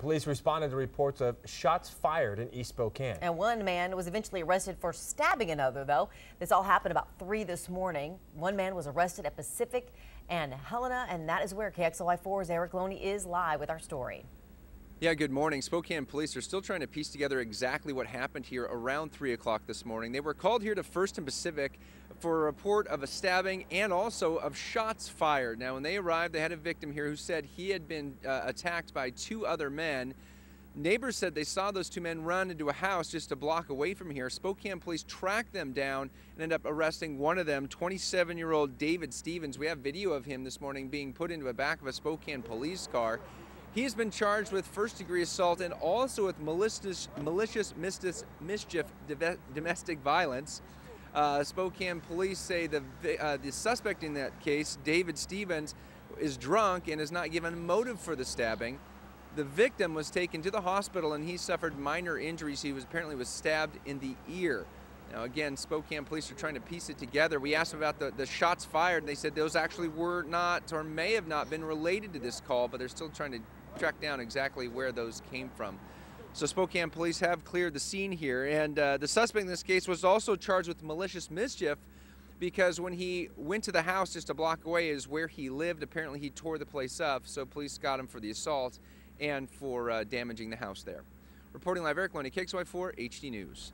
Police responded to reports of shots fired in East Spokane. And one man was eventually arrested for stabbing another, though. This all happened about 3 this morning. One man was arrested at Pacific and Helena, and that is where KXLY4's Erik Loney is live with our story. Yeah, good morning. Spokane police are still trying to piece together exactly what happened here around 3 o'clock this morning. They were called here to First and Pacific for a report of a stabbing and also of shots fired. Now, when they arrived, they had a victim here who said he had been uh, attacked by two other men. Neighbors said they saw those two men run into a house just a block away from here. Spokane police tracked them down and ended up arresting one of them, 27 year old David Stevens. We have video of him this morning being put into the back of a Spokane police car. He has been charged with first degree assault and also with malicious, malicious mischief, domestic violence. Uh, Spokane police say the, uh, the suspect in that case, David Stevens, is drunk and is not given a motive for the stabbing. The victim was taken to the hospital and he suffered minor injuries. He was apparently was stabbed in the ear. Now again, Spokane police are trying to piece it together. We asked them about the, the shots fired and they said those actually were not or may have not been related to this call, but they're still trying to track down exactly where those came from. So Spokane police have cleared the scene here, and uh, the suspect in this case was also charged with malicious mischief because when he went to the house just a block away is where he lived. Apparently he tore the place up, so police got him for the assault and for uh, damaging the house there. Reporting live, Erik Loney, KXLY4 HD News.